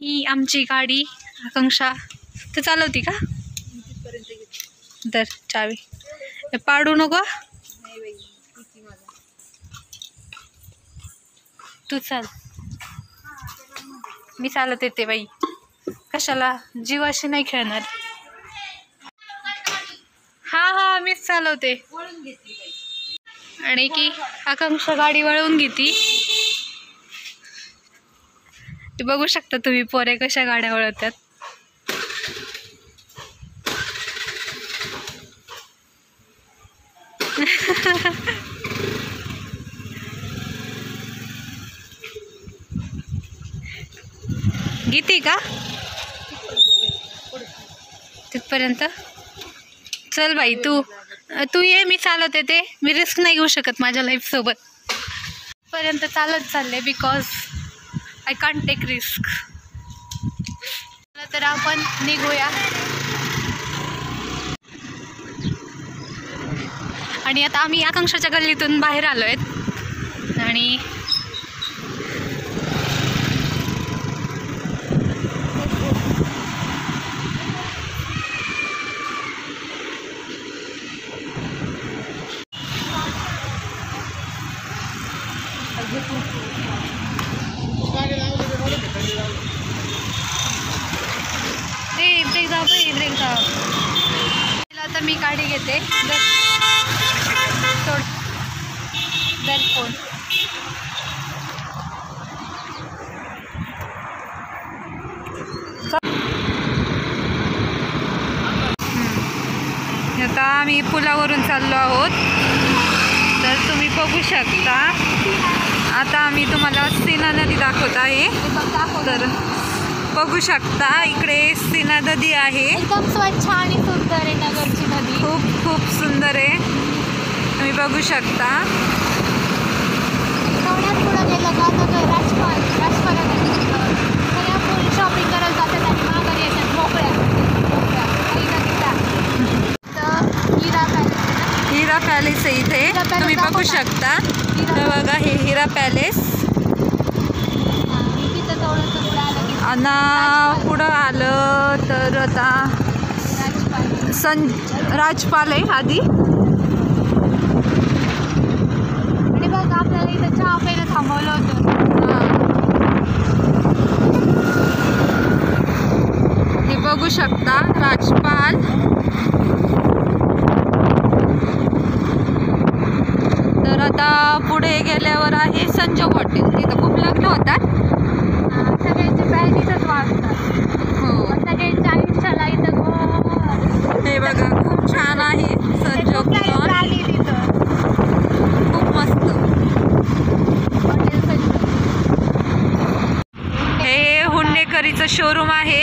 ही आमची गाडी आकांक्षा. तर चालवती का? तर चावी. पाडू नको. तू चाल. मी चालत येते बाई. कशाला? जीवाशी नाही खेळणार. हा हा मीच चालवते. आणि की आकांक्षा गाडी वळवून घेती. ते बघू शकता तुम्ही पोरे कशा गाड्या वळवतात. गीती का? तिथपर्यंत? चल बाई तू तू ये मी चालत येते. मी रिस्क नाही घेऊ शकत माझ्या लाईफसोबत पर्यंत चालत चालले because I can't take risk. तर आपण निघूया. आणि आता आम्ही आकांक्षाच्या गल्लीतून बाहेर आलो आहेत आणि ते ब्रेक दाब रे ब्रेक दाब तिला आता मी गाडी घेते दर सोड दर फोन. आता आम्ही पुलावरून चाललो आहोत. तर तुम्ही बघू शकता. आता आम्ही तुम्हाला सीना नदी दाखवत आहे. तर बघू शकता इकडे सीना नदी आहे. एकदम स्वच्छ आणि सुंदर आहे नगरची नदी. खूप खूप सुंदर आहे. तुम्ही बघू शकता. पॅलेस हिरा पॅलेस आहे इथे. तुम्ही बघू. शकता. हे बघा हे हिरा पॅलेस. आणि पुढं आलं तर आता? सन राजपाल आहे आधी आणि बघ आपल्याला इथं थांबवलं होतं. हे. बघू शकता राजपाल. तर आता पुढे गेल्यावर आहे संजय हॉटेल तिथं खूप लग्न होतात हा, सगळ्यांचे बॅग इथंच वाजतात हो सगळ्यांच्या आयुष्याला इथं गोड हे बघा खूप छान आहे संजोग लॉन आली तिथं खूप मस्त हॉटेल संजोग हे हुंडेकरीचं शोरूम आहे.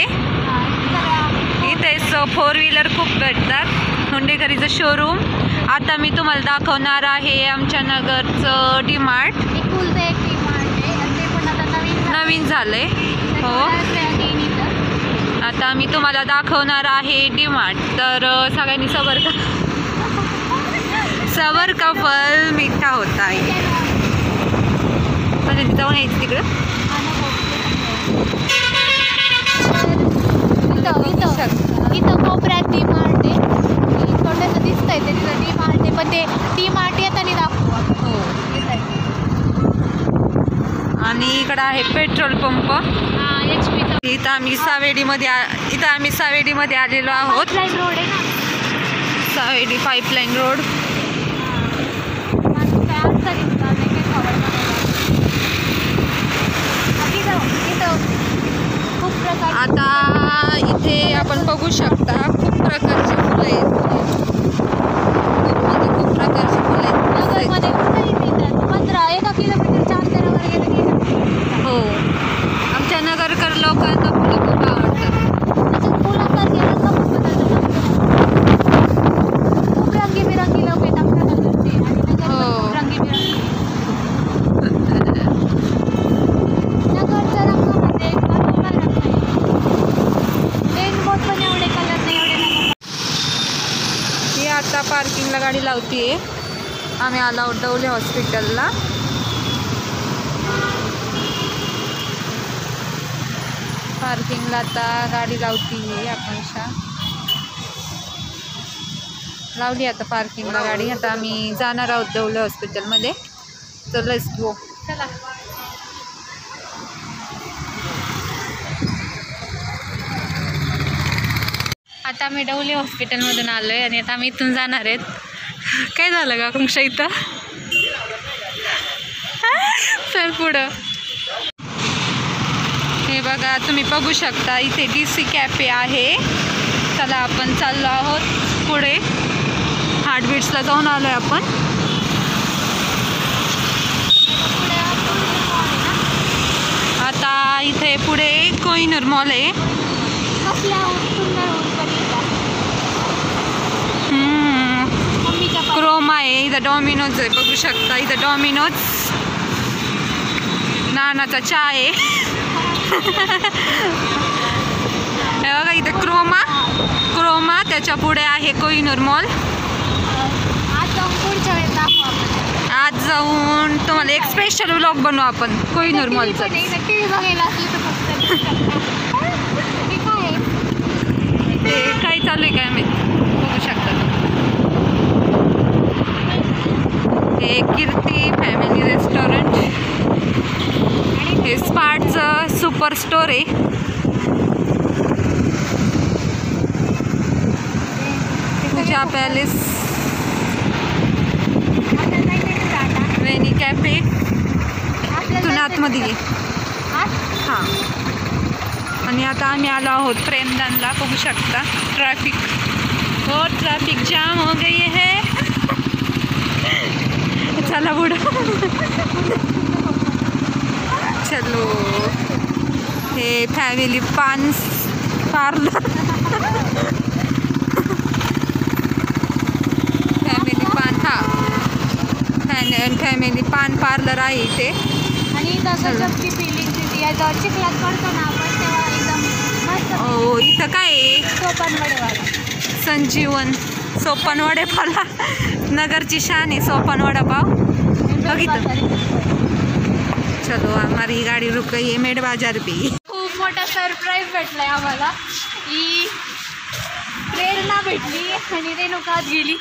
इथेच फोर व्हीलर खूप भेटतात. हुंडेकरीचं शोरूम आता मी तुम्हाला दाखवणार आहे आमच्या नगरचं पण आता नवीन झालं. नवीन झालंय. हो. आता मी तुम्हाला दाखवणार आहे डीमार्ट तर अ, सगळ्यांनी सबर का सबर का फल मिठा होता आहे. पण जाऊन यायचं तिकडं इथं इथं इथं कोपऱ्यात डी मार्ट आहे छोटंसं दिसतंय ते तिथं डी मार्ट आहे पण ते डी मार्ट येताना दाखवू आपण. हो इथं आहे. आणि इकडं आहे पेट्रोल पंप. हा इथं आम्ही सावेडीमध्ये इथं आम्ही सावेडीमध्ये आलेलो आहोत. लाईन रोड आहे ना? सावेडी पाईपलाईन रोड आता इथे आपण बघू शकता खूप प्रकारचे फुलं आहेत खूप म्हणजे खूप प्रकारचे फुलं आहेत मस्त आहेत. नगरमध्ये कुठेही मिळतात पंधरा एका किलोमीटरच्या अंतरावर गेलं की इथं. हो आमच्या नगरकर लोकांना फुलं खूप आवडतात त्याच्यात फुलासारखे रंग पण बदलतात. खूप रंगीबेरंगी लोक आहेत आपल्या नगरचे आणि नगर पण हो. खूप रंगीबेरंगी नगरचा रंग म्हणजे एक बाजूला रंग आहे रेनकोट पण एवढे कलर नाही एवढे नगर ही आता पार्किंगला आम्ही आलो आहोत डवले हॉस्पिटलला. पार्किंगला आता गाडी लावती आपण लावली आता पार्किंगला गाडी. आता आम्ही जाणार आहोत दौलं हॉस्पिटलमध्ये. तर लस गो चला. आता आम्ही डवले हॉस्पिटलमधून आलो आहे आणि आता आम्ही इथून जाणार आहेत. काय झालं का तुमच्या इथं? चल पुढं. हे बघा तुम्ही बघू शकता इथे डी सी कॅफे आहे. चला आपण चाललो आहोत पुढे. हार्टबीट्सला जाऊन आलो आहे आपण. आता इथे पुढे कोईनर मॉल आहे. क्रोम आहे इथं डॉमिनोज आहे बघू शकता. इथं डॉमिनोज नानाचा चहा आहे. बघा इथं क्रोमा क्रोमा त्याच्या पुढे आहे कोहिनूर मॉल आज जाऊन तुम्हाला एक स्पेशल व्लॉग बनवू आपण कोहिनूर मॉलचा? ते काय चालू आहे काय माहिती बघू शकता हे कीर्ती फॅमिली रेस्टॉरंट. हे स्पार्टचं सुपर स्टोर आहे. पूजा पॅलेस. वेनी कॅफे. आपल्याला इथून आतमध्ये हां. आणि आता आम्ही आलो आहोत प्रेमदानला. बघू शकता. ट्रॅफिक. हो ट्रॅफिक जाम हो गई है. चला बुड चलो. हे फॅमिली पान पार्लर फॅमिली पान हा. फॅन फॅमिली पान पार्लर आहे इथे. आणि जपची फिलिंग चिखलात पडतो ना आपण तेव्हा एकदम मस्त हो इथं काय संजीवन. सोपान वडेपावला नगरची शान आहे सोपान वडापाव बघितलं. चलो हमारी गाडी रुक गई है मेड बाजार पे खूप मोठा सरप्राईज भेटलाय आम्हाला. की प्रेरणा भेटली आणि रेणुकात गेली.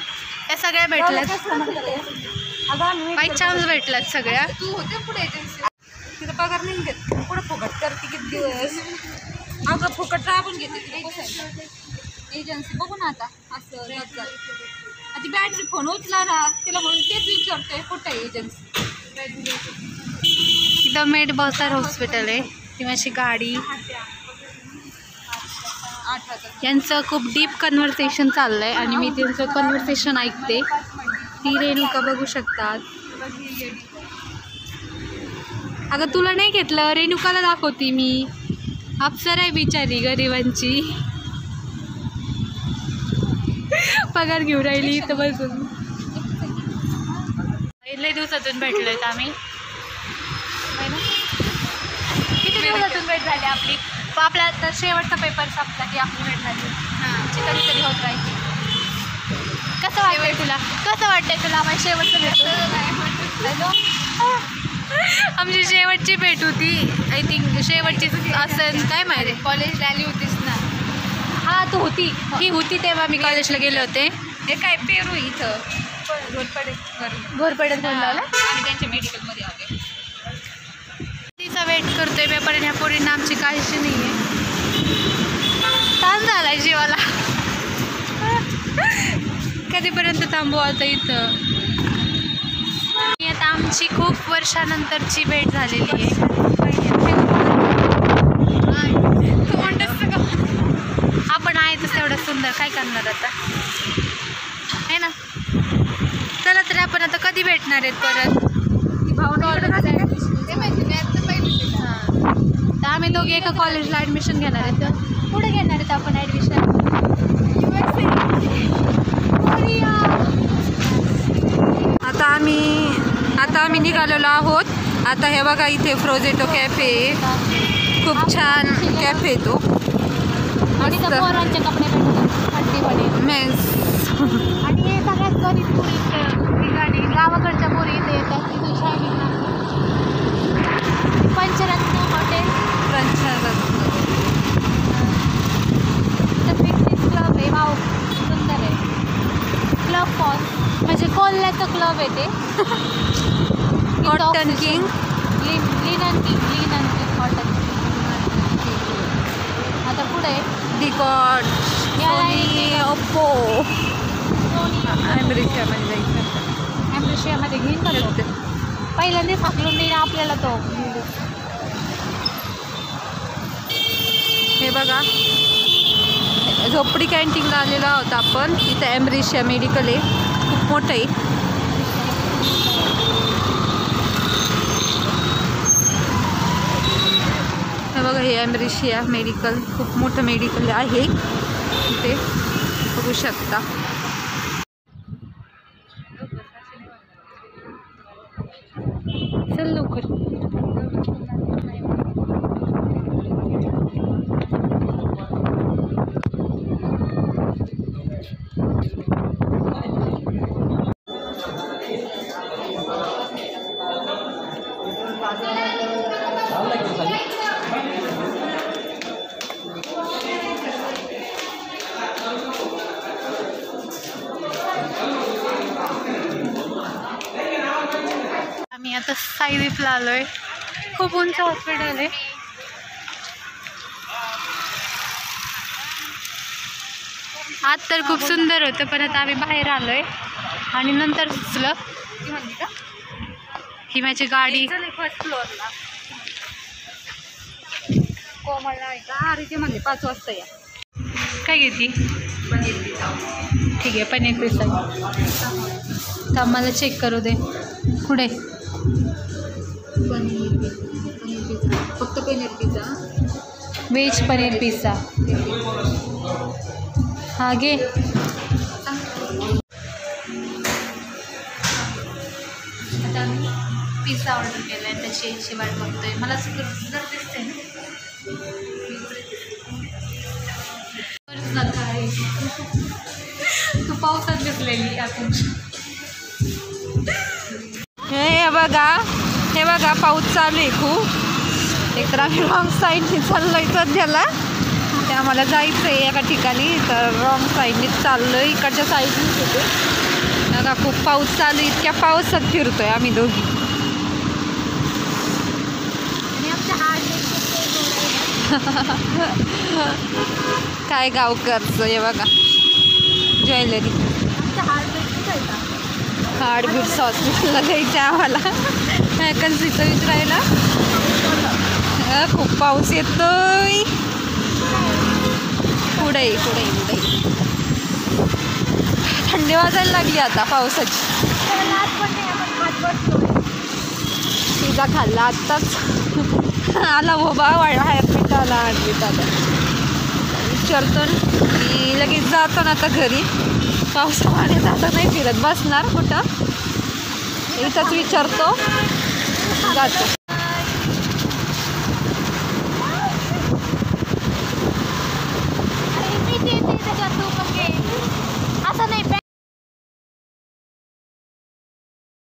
त्या सगळ्या भेटल्यात. बाय चान्स भेटल्यात सगळ्या. तू होते पुढे तिथं पगार नाही घेत. पुढे फुकट करते किती दिवस? अगं फुकट राबून घेते. एजन्सी बघू ना आता. असं आधी बॅटरी फोन उचला ना तिला म्हणून तेच विचारतोय कुठं आहे एजन्सी इथं मेड बसार हॉस्पिटल आहे. ती माझी गाडी. यांचं खूप डीप कन्व्हर्सेशन चाललं आहे आणि मी त्यांचं कन्व्हर्सेशन ऐकते. ती रेणुका बघू शकतात. अगं तुला नाही घेतलं? रेणुकाला दाखवते मी. अप्सर आहे बिचारी गरिबांची. पगार घेऊन राहिली इथं बसून. लय दिवसातून भेटलोय आम्ही? किती दिवसातून भेट झाली आपली? आपला आता शेवटचा पेपर संपला की आपली भेट झाली. आमची कधीतरी होत राहायची कसं वाटतंय तुला? कसं वाटतंय तुला आम्हाला शेवटचं भेट आमची शेवटची भेट होती. आय थिंक शेवटची असं काय माहिती? कॉलेजला आली होतीस ना. हा तू होती. ही होती तेव्हा मी कॉलेजला गेले होते. हे काय पेरू इथं. घोरपडे घोरपड्यात फोन लावला? आम्ही त्यांच्या मेडिकलमध्ये आलो. तिचा वेट करतोय आणि ह्या पोरींना आमची काहीशी नाही आहे ताण झाला जीवाला. कधीपर्यंत थांबू आता इथं? आता आमची खूप वर्षानंतरची भेट झालेली आहे आपण आहे सुंदर काय करणार आता? आहे ना? चला तर आपण आता कधी भेटणार आहेत परत? तर आम्ही दोघे एका कॉलेजला ॲडमिशन घेणार आहेत. कुठे घेणार आहेत आपण ॲडमिशन आता आम्ही आता आम्ही निघालेलो आहोत. आता हे बघा इथे फ्रोझेटो कॅफे खूप छान कॅफे तो. आणि त्या पोरांचे कपडे भेटतात हट्टीमध्ये मेस आणि हे सगळ्यात गरीब पोरी ठिकाणी गावाकडच्या पोरी इथे येतात तिथे शायनिंग पंचरत्न हॉटेल. पंचरत्न तर फिटनेस क्लब आहे. वाव सुंदर आहे. क्लब कॉल म्हणजे कॉलल्याचं क्लब आहे ते. कॉटन किंग लिन लिनन किंग लिनन या सोनी ओप्पो अमेरिकेमध्ये जायचं ॲम्ब्रिशियामध्ये घेईन तो? पहिल्यांदाच हाकलून देईन आपल्याला तो हे बघा झोपडी कॅन्टीनला आलेलो आहोत आपण इथं ॲम्ब्रिशिया मेडिकल आहे खूप मोठं आहे हे मेडिकल खूप मोठं मेडिकल आहे. इथे बघू शकता. चल लवकर. आम्ही आता साईदीपला आलोय. खूप उंच हॉस्पिटल आहे. आत तर खूप सुंदर होतं पण आता आम्ही बाहेर आलोय. आणि नंतर सुचलं. ही माझी गाडी. फर्स्ट फ्लोअरला कोमलला पाच वाजता या. काय घेते? ठीक आहे पनीर पिझ्झा. तर मला चेक करू दे. पुढे पनीर पनीर पिझ्झा फक्त paneer pizza veg paneer pizza हा घे. आता आम्ही पिझ्झा ऑर्डर केला आहे त्याची याची वाट बघतोय. मला सुंदर दिसते ना. तू पावसात दिसलेली आपण हे बघा. हे बघा पाऊस चालू आहे खूप. एक तर आम्ही रॉंग साईडने चाललो आहे सध्याला ते आम्हाला जायचं आहे एका ठिकाणी तर रॉंग साईडने चाललो आहे इकडच्या साईडनेच होते बघा खूप पाऊस चालू आहे इतक्या पावसात फिरतोय आम्ही दोघी. काय गावकरचं हे बघा. ज्वेलरी. आमच्या हार्ट हार्टबीट्स हॉस्पिटलला आहे आम्हाला वॅकन्सीचं विचारायला? खूप पाऊस येतोय. पुढे पुढे पुढे. थंडी वाजायला लागली आता पावसाची. पिझ्झा खाल्ला आत्ताच. आला बाबा हार्टबीट आला आणि आला. विचारतो मी लगेच जातो ना आता घरी. पावसामध्ये आता नाही फिरत बसणार कुठं? इथंच विचारतो. जातो